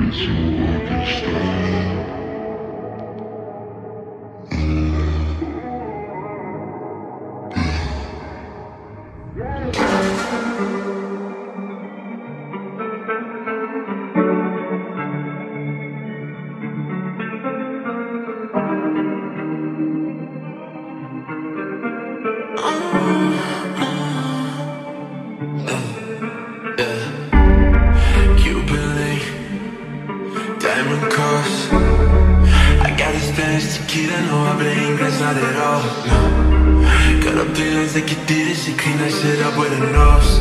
It's your lucky star. not at all no. Got opinions like you did it, she clean that shit up with her nose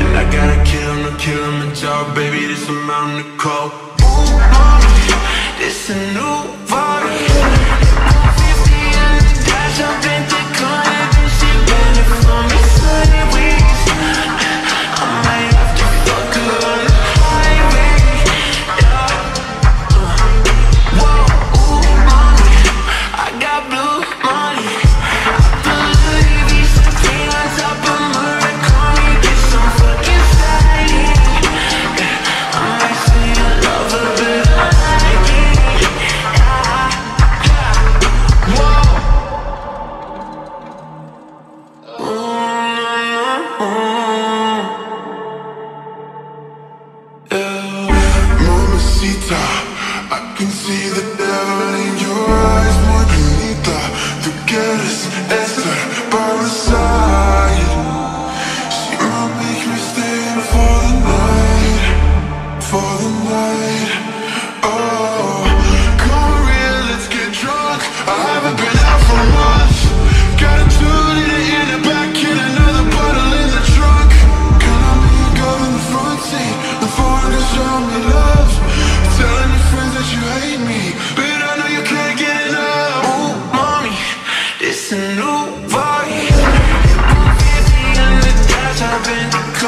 And I gotta kill him, no kill him and job, baby, this a mountain to call Ooh, mommy, this a new vibe. Mamacita, I can see the devil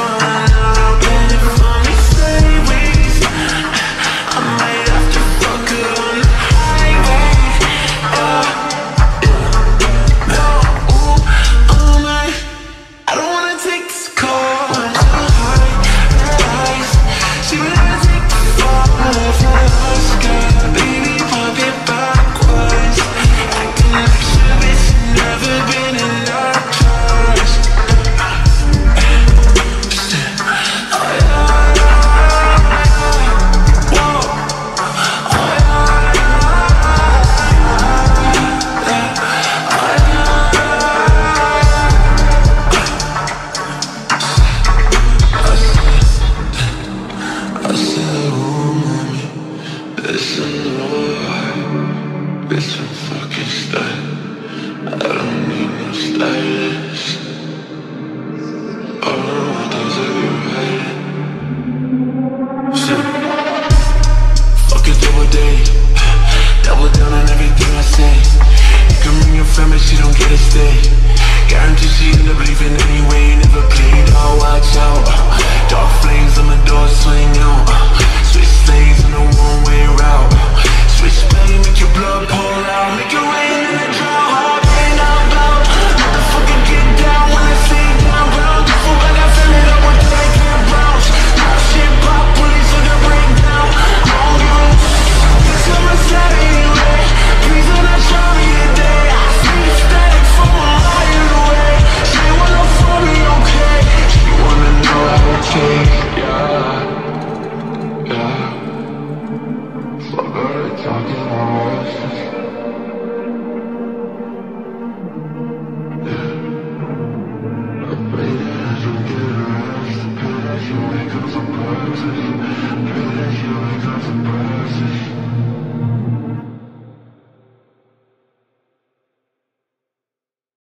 fun. Listen